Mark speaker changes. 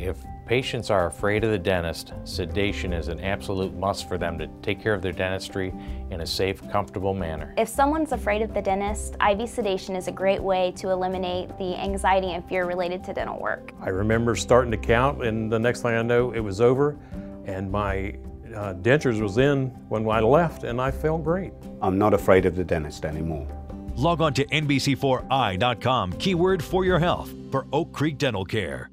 Speaker 1: If patients are afraid of the dentist, sedation is an absolute must for them to take care of their dentistry in a safe, comfortable manner.
Speaker 2: If someone's afraid of the dentist, IV sedation is a great way to eliminate the anxiety and fear related to dental work.
Speaker 3: I remember starting to count and the next thing I know it was over and my uh, dentures was in when I left and I felt great.
Speaker 4: I'm not afraid of the dentist anymore.
Speaker 5: Log on to NBC4i.com, keyword for your health, for Oak Creek Dental Care.